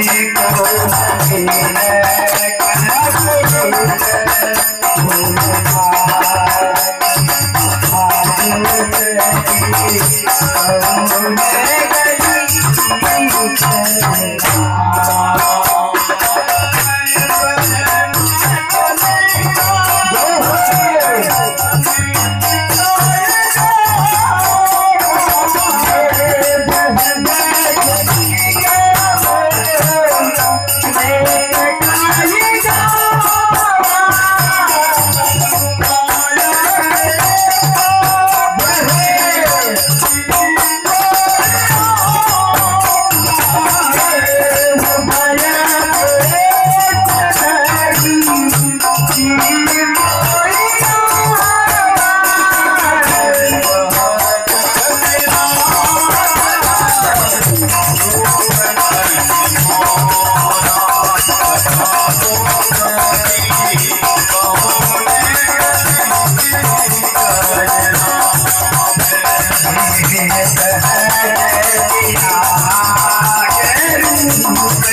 comigo.